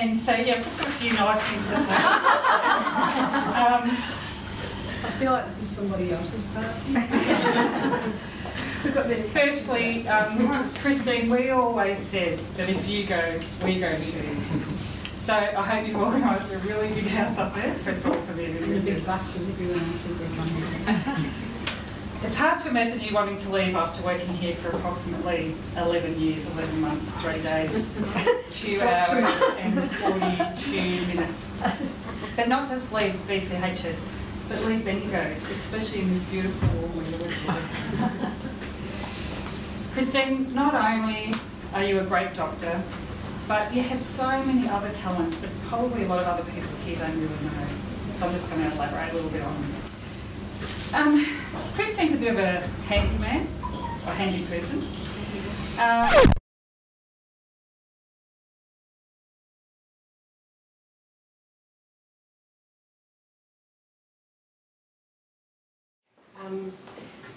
And so yeah, I've just got a few nice things to say. um, I feel like this is somebody else's party. We've got many. firstly, um, Christine, we always said that if you go, we go too. So I hope you've organised a really big house up there. First of all, for the And the interview. big bus because everyone else coming. It's hard to imagine you wanting to leave after working here for approximately 11 years, 11 months, 3 days, 2 hours and 42 minutes. But not just leave BCHS, but leave Bendigo, especially in this beautiful warm weather. Christine, not only are you a great doctor, but you have so many other talents that probably a lot of other people here don't really know. So I'm just going to elaborate a little bit on them. Um, Christine's a bit of a handyman, or handy person. Uh, Um,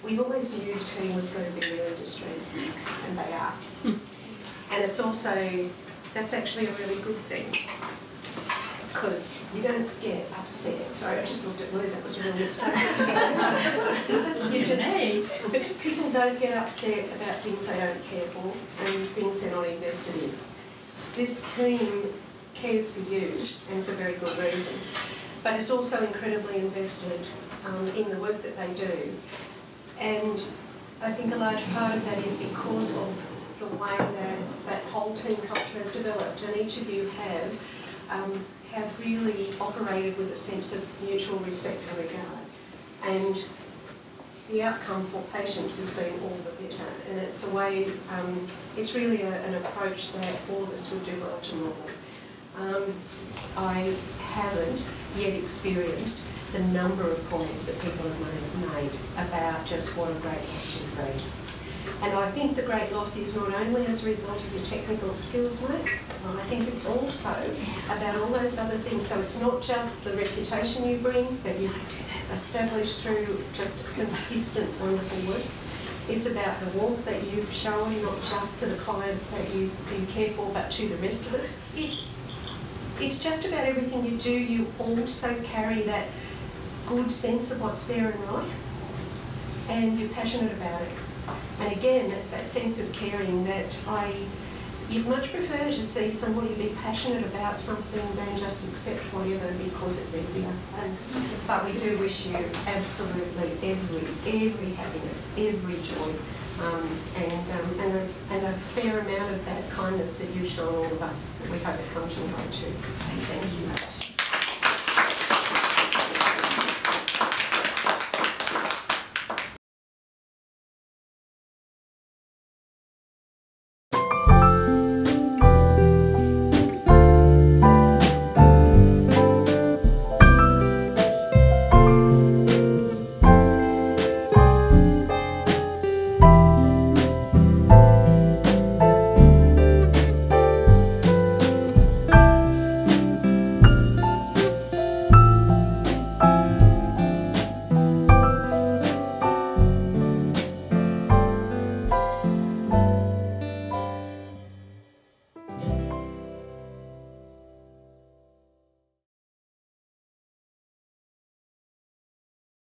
we've always knew the team was going to be new industries, and they are. And it's also, that's actually a really good thing, because you don't get upset. Sorry, I just looked at Lou, that was a real mistake. you just, but people don't get upset about things they don't care for and things they're not invested in. This team cares for you, and for very good reasons, but it's also incredibly invested um, in the work that they do. And I think a large part of that is because of the way that that whole team culture has developed, and each of you have um, have really operated with a sense of mutual respect and regard. And the outcome for patients has been all the better, and it's a way, um, it's really a, an approach that all of us would do well to model. Um, I haven't yet experienced the number of comments that people have made, about just what a great you've been. And I think the great loss is not only as a result of your technical skills, mate, um, I think it's also about all those other things. So it's not just the reputation you bring that you've established through just consistent, wonderful work. It's about the warmth that you've shown, not just to the clients that you, you care for, but to the rest of us. It's, it's just about everything you do. You also carry that good sense of what's fair and right, and you're passionate about it. And again, it's that sense of caring that I, you'd much prefer to see somebody be passionate about something than just accept whatever because it's easier. And, but we do wish you absolutely every, every happiness, every joy, um, and, um, and, a, and a fair amount of that kindness that you've shown all of us that we hope it comes your way too. Thank you.